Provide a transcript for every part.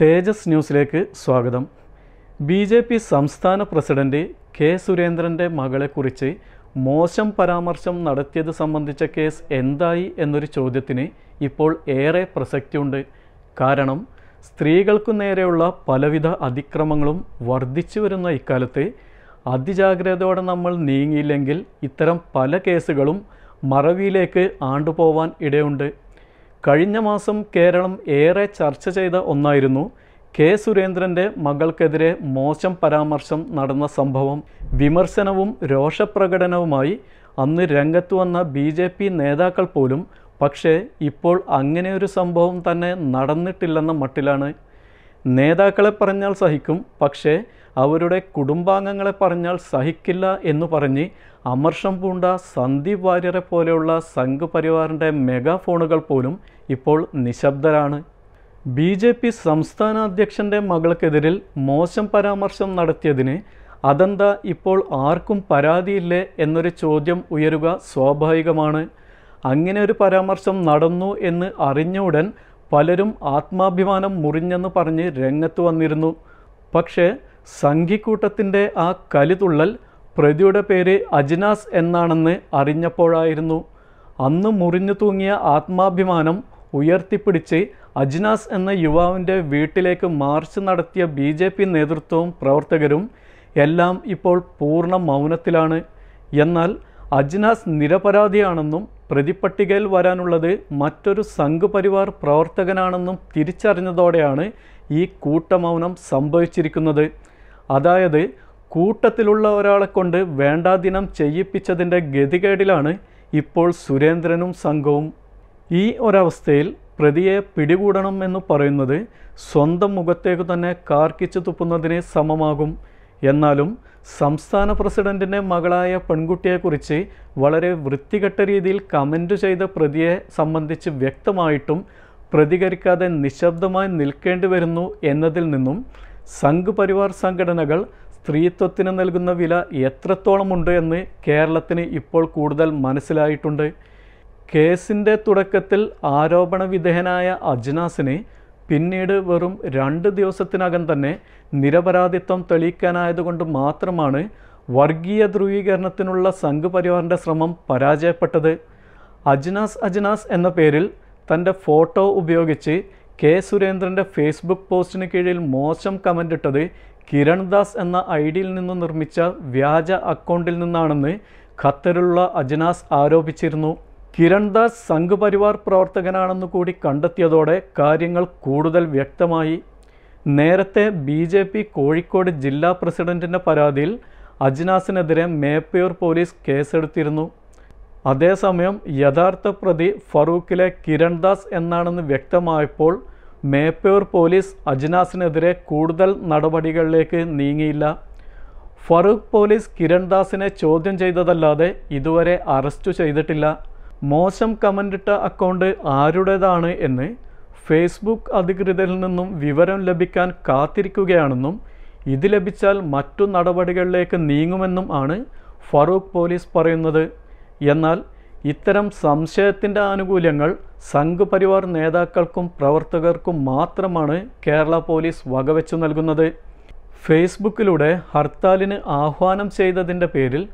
തേജസ് ന്യൂസിലേക്ക് സ്വാഗതം. B J P സംസ്ഥാന പ്രസിഡന്റ് കെ സുരേന്ദ്രന്റെ മകളെക്കുറിച്ച് മോശം പരാമർശം നടത്തിയത് സംബന്ധിച്ച കേസ് എന്തായി എന്നൊരു ചോദ്യത്തിന് ഇപ്പോൾ ഏറെ പ്രസക്തിയുണ്ട്. കാരണം സ്ത്രീകൾക്കു നേരെയുള്ള പലവിധ അതിക്രമങ്ങളും വർദ്ധിച്ചു വരുന്ന ഇക്കാലത്ത് അതിജാഗ്രതയോടെ നമ്മൾ നീങ്ങിയില്ലെങ്കിൽ ഇത്തരം പല കേസുകളും മറവിയിലേക്ക് ആണ്ടുപോവാൻ ഇടയുണ്ട്. കഴിഞ്ഞ മാസം കേരളം ഏറെ ചർച്ച ചെയ്ത ഒന്നായിരുന്നു കെ സുരേന്ദ്രന്റെ മകൾക്കെതിരെ മോശം പരാമർശം നടന്ന സംഭവം. വിമർശനവും രോഷപ്രകടനവുമായി അന്ന് രംഗത്ത് വന്ന ബി ജെ പി നേതാക്കൾ പോലും പക്ഷേ ഇപ്പോൾ അങ്ങനെയൊരു സംഭവം തന്നെ നടന്നിട്ടില്ലെന്ന മട്ടിലാണ് നേതാക്കളെ പറഞ്ഞാൽ സഹിക്കും പക്ഷേ അവരുടെ കുടുംബാംഗങ്ങളെ പറഞ്ഞാൽ സഹിക്കില്ല എന്ന് പറഞ്ഞ് അമർഷം പൂണ്ട സന്ദീപ് വാര്യരെ പോലെയുള്ള സംഘ് പരിവാറിന്റെ മെഗാഫോണുകൾ പോലും ഇപ്പോൾ നിശബ്ദരാണ്. ബി ജെ പി സംസ്ഥാന അധ്യക്ഷന്റെ മകൾക്കെതിരിൽ മോശം പരാമർശം നടത്തിയതിന് അതെന്താ ഇപ്പോൾ ആർക്കും പരാതിയില്ലേ എന്നൊരു ചോദ്യം ഉയരുക സ്വാഭാവികമാണ്. അങ്ങനെ ഒരു പരാമർശം നടന്നു എന്ന് അറിഞ്ഞ ഉടൻ പലരും ആത്മാഭിമാനം മുറിഞ്ഞെന്ന് പറഞ്ഞ് രംഗത്ത് വന്നിരുന്നു. പക്ഷേ സംഘിക്കൂട്ടത്തിന്റെ ആ കലിതുള്ളൽ പ്രതിയുടെ പേര് അജ്നാസ് എന്നാണെന്ന് അറിഞ്ഞപ്പോഴായിരുന്നു. അന്ന് മുറിഞ്ഞു തൂങ്ങിയ ആത്മാഭിമാനം ഉയർത്തിപ്പിടിച്ച് അജ്നാസ് എന്ന യുവാവിന്റെ വീട്ടിലേക്ക് മാർച്ച് നടത്തിയ ബി ജെ പി നേതൃത്വവും പ്രവർത്തകരും എല്ലാം ഇപ്പോൾ പൂർണ മൗനത്തിലാണ്. എന്നാൽ അജ്നാസ് നിരപരാധിയാണെന്നും പ്രതിപട്ടികയിൽ വരാനുള്ളത് മറ്റൊരു സംഘ് പരിവാർ പ്രവർത്തകനാണെന്നും തിരിച്ചറിഞ്ഞതോടെയാണ് ഈ കൂട്ടമൗനം സംഭവിച്ചിരിക്കുന്നത്. അതായത് കൂട്ടത്തിലുള്ള ഒരാളെ കൊണ്ട് വേണ്ടാദിനം ചെയ്യിപ്പിച്ചതിന്റെ ഗതികേടിലാണ് ഇപ്പോൾ സുരേന്ദ്രനും സംഘവും. ഈ ഒരവസ്ഥയിൽ പ്രതിയെ പിടികൂടണം എന്ന് പറയുന്നത് സ്വന്തം മുഖത്തേക്ക് തന്നെ കാർക്കിച്ചു തുപ്പുന്നതിന് സമമാകും. എന്നാലും സംസ്ഥാന പ്രസിഡന്റിന്റെ മകളായ പെൺകുട്ടിയെക്കുറിച്ച് വളരെ വൃത്തികെട്ട രീതിയിൽ കമന്റ് ചെയ്ത പ്രതിയെ സംബന്ധിച്ച് വ്യക്തമായിട്ടും പ്രതികരിക്കാതെ നിശബ്ദമായി നിൽക്കേണ്ടി വരുന്നു എന്നതിൽ നിന്നും സംഘ് പരിവാർ സംഘടനകൾ സ്ത്രീത്വത്തിന് നൽകുന്ന വില എത്രത്തോളമുണ്ട് എന്ന് കേരളത്തിന് ഇപ്പോൾ കൂടുതൽ മനസ്സിലായിട്ടുണ്ട്. കേസിന്റെ തുടക്കത്തിൽ ആരോപണ വിധേയനായ അജ്നാസിന് പിന്നീട് വെറും രണ്ട് ദിവസത്തിനകം തന്നെ നിരപരാധിത്വം തെളിയിക്കാനായതുകൊണ്ട് മാത്രമാണ് വർഗീയ ധ്രുവീകരണത്തിനുള്ള സംഘ് പരിവാറിന്റെ ശ്രമം പരാജയപ്പെട്ടത്. അജ്നാസ് അജ്നാസ് എന്ന പേരിൽ തന്റെ ഫോട്ടോ ഉപയോഗിച്ച് കെ സുരേന്ദ്രന്റെ ഫേസ്ബുക്ക് പോസ്റ്റിന് കീഴിൽ മോശം കമന്റ് ഇട്ടത് കിരൺ ദാസ് എന്ന ഐ ഡിയിൽ നിന്ന് നിർമ്മിച്ച വ്യാജ അക്കൗണ്ടിൽ നിന്നാണെന്ന് ഖത്തറിലുള്ള അജ്നാസ് ആരോപിച്ചിരുന്നു. കിരൺ സംഘപരിവാർ സംഘ് പരിവാർ പ്രവർത്തകനാണെന്ന് കൂടി കണ്ടെത്തിയതോടെ കാര്യങ്ങൾ കൂടുതൽ വ്യക്തമായി. നേരത്തെ ബി ജെ പി കോഴിക്കോട് ജില്ലാ പ്രസിഡന്റിന്റെ പരാതിയിൽ അജ്നാസിനെതിരെ മേപ്പയൂർ പോലീസ് കേസെടുത്തിരുന്നു. അതേസമയം യഥാർത്ഥ പ്രതി ഫറൂഖിലെ കിരൺ ദാസ് എന്നാണെന്ന് വ്യക്തമായപ്പോൾ മേപ്പയൂർ പോലീസ് അജ്നാസിനെതിരെ കൂടുതൽ നടപടികളിലേക്ക് നീങ്ങിയില്ല. ഫറൂഖ് പോലീസ് കിരൺദാസിനെ ചോദ്യം ചെയ്തതല്ലാതെ ഇതുവരെ അറസ്റ്റ് ചെയ്തിട്ടില്ല. മോശം കമന്റിട്ട അക്കൗണ്ട് ആരുടേതാണ് എന്ന് ഫേസ്ബുക്ക് അധികൃതരിൽ നിന്നും വിവരം ലഭിക്കാൻ കാത്തിരിക്കുകയാണെന്നും ഇത് ലഭിച്ചാൽ മറ്റു നടപടികളിലേക്ക് നീങ്ങുമെന്നും ആണ് ഫറൂഖ് പോലീസ് പറയുന്നത്. എന്നാൽ ഇത്തരം സംശയത്തിന്റെ ആനുകൂല്യങ്ങൾ സംഘ് പരിവാർ നേതാക്കൾക്കും പ്രവർത്തകർക്കും മാത്രമാണ് കേരള പോലീസ് വകവെച്ചു നൽകുന്നത്. ഫേസ്ബുക്കിലൂടെ ഹർത്താലിന് ആഹ്വാനം ചെയ്തതിന്റെ പേരിൽ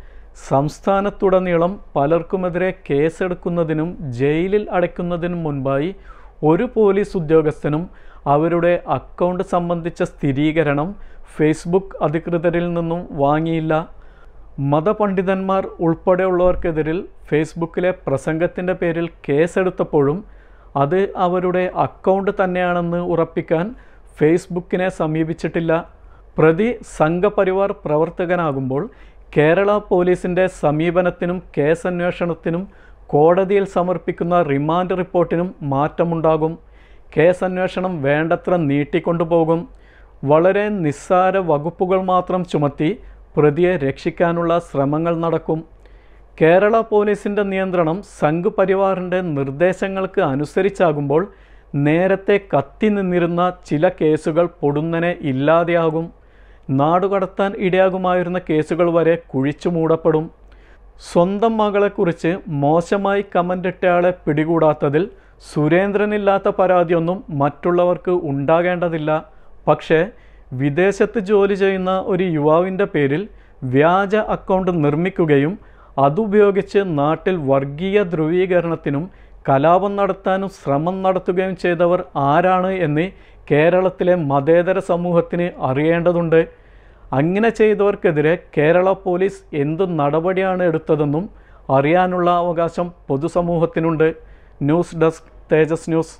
സംസ്ഥാനത്തുടനീളം പലർക്കുമെതിരെ കേസെടുക്കുന്നതിനും ജയിലിൽ അടയ്ക്കുന്നതിനും മുൻപായി ഒരു പോലീസ് ഉദ്യോഗസ്ഥനും അവരുടെ അക്കൗണ്ട് സംബന്ധിച്ച സ്ഥിരീകരണം ഫേസ്ബുക്ക് അധികൃതരിൽ നിന്നും വാങ്ങിയില്ല. മതപണ്ഡിതന്മാർ ഉൾപ്പെടെയുള്ളവർക്കെതിരിൽ ഫേസ്ബുക്കിലെ പ്രസംഗത്തിന്റെ പേരിൽ കേസെടുത്തപ്പോഴും അത് അവരുടെ അക്കൗണ്ട് തന്നെയാണെന്ന് ഉറപ്പിക്കാൻ ഫേസ്ബുക്കിനെ സമീപിച്ചിട്ടില്ല. പ്രതി സംഘപരിവാർ പ്രവർത്തകനാകുമ്പോൾ കേരള പോലീസിന്റെ സമീപനത്തിനും കേസന്വേഷണത്തിനും കോടതിയിൽ സമർപ്പിക്കുന്ന റിമാൻഡ് റിപ്പോർട്ടിനും മാറ്റമുണ്ടാകും. കേസന്വേഷണം വേണ്ടത്ര നീട്ടിക്കൊണ്ടുപോകും. വളരെ നിസ്സാര വകുപ്പുകൾ മാത്രം ചുമത്തി പ്രതിയെ രക്ഷിക്കാനുള്ള ശ്രമങ്ങൾ നടക്കും. കേരള പോലീസിന്റെ നിയന്ത്രണം സംഘ് പരിവാറിന്റെ നിർദ്ദേശങ്ങൾക്ക് അനുസരിച്ചാകുമ്പോൾ നേരത്തെ കത്തി നിന്നിരുന്ന ചില കേസുകൾ പൊടുന്നനെ ഇല്ലാതെയാകും. നാടുകടത്താൻ ഇടയാകുമായിരുന്ന കേസുകൾ വരെ കുഴിച്ചു മൂടപ്പെടും. സ്വന്തം മകളെക്കുറിച്ച് മോശമായി കമന്റിട്ടയാളെ പിടികൂടാത്തതിൽ സുരേന്ദ്രനില്ലാത്ത പരാതിയൊന്നും മറ്റുള്ളവർക്ക് ഉണ്ടാകേണ്ടതില്ല. പക്ഷേ വിദേശത്ത് ജോലി ചെയ്യുന്ന ഒരു യുവാവിന്റെ പേരിൽ വ്യാജ അക്കൗണ്ട് നിർമ്മിക്കുകയും അതുപയോഗിച്ച് നാട്ടിൽ വർഗീയ ധ്രുവീകരണത്തിനും കലാപം നടത്താനും ശ്രമം നടത്തുകയും ചെയ്തവർ ആരാണ് എന്ന് കേരളത്തിലെ മതേതര സമൂഹത്തിന് അറിയേണ്ടതുണ്ട്. അങ്ങനെ ചെയ്തവർക്കെതിരെ കേരള പോലീസ് എന്തു നടപടിയാണ് എടുത്തതെന്നും അറിയാനുള്ള അവകാശം പൊതുസമൂഹത്തിനുണ്ട്. News desk Tejas news.